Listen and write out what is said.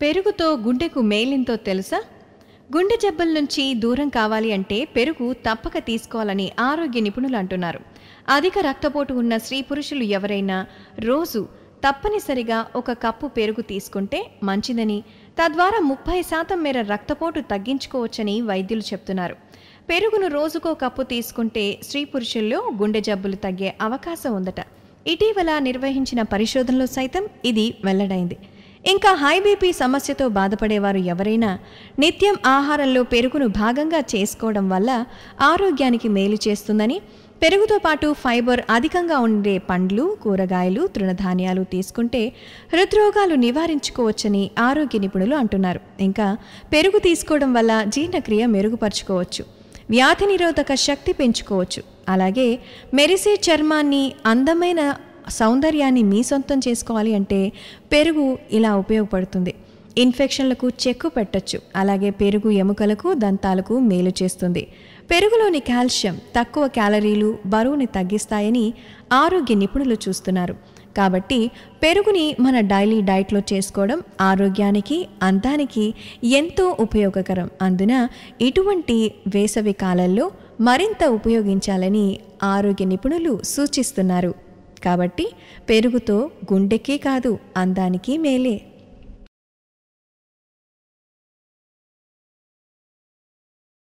పెరుగుతో గుండెకు మేలింతో తెలుసా? గుండె జబ్బుల నుంచి దూరం కావాలి అంటే పెరుగు తప్పక తీసుకోవాలని ఆరోగ్య నిపుణులు అంటున్నారు. అధిక రక్తపోటు ఉన్న స్త్రీ పురుషులు ఎవరైనా రోజు తప్పనిసరిగా ఒక కప్పు పెరుగు తీసుకుంటే మంచిదని తద్వారా ముప్పై శాతం మేర రక్తపోటు తగ్గించుకోవచ్చని వైద్యులు చెప్తున్నారు. పెరుగును రోజుకో కప్పు తీసుకుంటే స్త్రీ పురుషుల్లో గుండె జబ్బులు తగ్గే అవకాశం ఉందట. ఇటీవల నిర్వహించిన పరిశోధనలో సైతం ఇది వెల్లడైంది. ఇంకా హై బీపీ సమస్యతో బాధపడేవారు ఎవరైనా నిత్యం ఆహారంలో పెరుగును భాగంగా చేసుకోవడం వల్ల ఆరోగ్యానికి మేలు చేస్తుందని పెరుగుతో పాటు ఫైబర్ అధికంగా ఉండే పండ్లు కూరగాయలు తృణధాన్యాలు తీసుకుంటే హృద్రోగాలు నివారించుకోవచ్చని ఆరోగ్య నిపుణులు అంటున్నారు. ఇంకా పెరుగు తీసుకోవడం వల్ల జీర్ణక్రియ మెరుగుపరుచుకోవచ్చు. వ్యాధి నిరోధక శక్తి పెంచుకోవచ్చు. అలాగే మెరిసే చర్మాన్ని అందమైన సౌందర్యాన్ని మీ సొంతం చేసుకోవాలి అంటే పెరుగు ఇలా ఉపయోగపడుతుంది. ఇన్ఫెక్షన్లకు చెక్కు పెట్టొచ్చు. అలాగే పెరుగు ఎముకలకు దంతాలకు మేలు చేస్తుంది. పెరుగులోని కాల్షియం తక్కువ క్యాలరీలు బరువుని తగ్గిస్తాయని ఆరోగ్య నిపుణులు చూస్తున్నారు. కాబట్టి పెరుగుని మన డైలీ డైట్లో చేసుకోవడం ఆరోగ్యానికి అందానికి ఎంతో ఉపయోగకరం. అందున ఇటువంటి వేసవి కాలంలో మరింత ఉపయోగించాలని ఆరోగ్య నిపుణులు సూచిస్తున్నారు. కాబట్టి పెరుగుతో గుండెకే కాదు అందానికి మేలే.